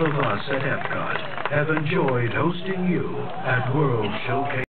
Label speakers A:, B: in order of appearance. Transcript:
A: of us at Epcot have enjoyed hosting you at World Showcase.